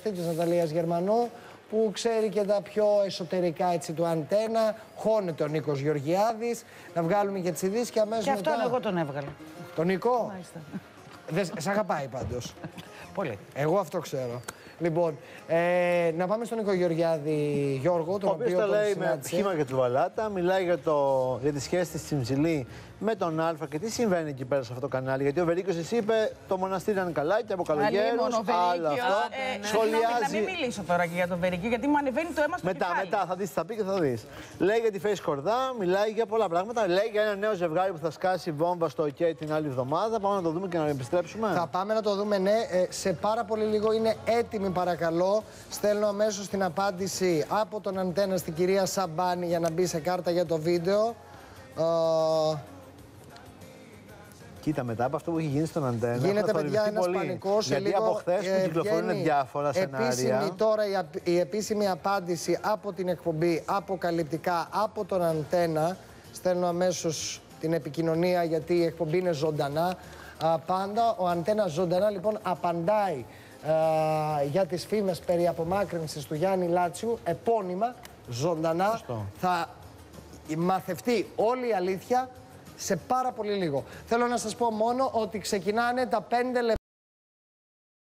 της Ναταλίας Γερμανού που ξέρει και τα πιο εσωτερικά έτσι του αντένα. Χώνεται ο Νίκος Γεωργιάδης. Να βγάλουμε και τις ειδήσεις και αμέσως Και αυτόν μετά... εγώ τον έβγαλα. Τον Νικό. Μάλιστα. Δεν σ' αγαπάει πάντως. Πολύ. Εγώ αυτό ξέρω. Λοιπόν, ε, να πάμε στον Νίκο Γεωργιάδη Γιώργο, τον Ο οποίος οποίο τα τον λέει με συνάντησε. χήμα και τουβαλάτα, μιλάει για, το, για τη σχέση της Τσιμψιλή με τον Α και τι συμβαίνει εκεί πέρα σε αυτό το κανάλι. Γιατί ο Βερίκος εσύ είπε το μοναστήρι ήταν καλά και από καλογέρους. Αλλήμον, ο Άλλο Βερίκιος. αυτό. Ε, ναι. Σχολιάζει. Συγγνώμη, Να μην μιλήσω τώρα και για τον Βερίκιο, γιατί μου ανεβαίνει το αίμα στο Μετά, κεφάλι. μετά θα δεις τι θα πει και θα δεις. Λέει για τη Face Κορδά, μιλάει για πολλά πράγματα. Λέει για ένα νέο ζευγάρι που θα σκάσει βόμβα στο OK την άλλη εβδομάδα. Πάμε να το δούμε και να επιστρέψουμε. Θα πάμε να το δούμε, ναι. Ε, σε πάρα πολύ λίγο είναι έτοιμη, παρακαλώ. Στέλνω αμέσως την απάντηση από τον αντένα στην κυρία Σαμπάνη για να μπει σε κάρτα για το βίντεο. Ε, Κοίτα, μετά από αυτό που έχει γίνει στον Αντένα. γίνεται, έχουμε παιδιά, θορυβηθεί ένας πολύ. πανικός. Γιατί από χθες που κυκλοφορούν διάφορα σενάρια. Επίσημη τώρα η, απ- η επίσημη απάντηση από την εκπομπή αποκαλυπτικά από τον Αντένα. Στέλνω αμέσως την επικοινωνία γιατί η εκπομπή είναι ζωντανά. Α, πάντα ο Αντένα ζωντανά λοιπόν απαντάει α, για τις φήμες περί απομάκρυνσης του Γιάννη Λάτσιου επώνυμα, ζωντανά. Σωστό. Θα μαθευτεί όλη η αλήθεια σε πάρα πολύ λίγο. Θέλω να σας πω μόνο ότι ξεκινάνε τα πέντε λεπτά.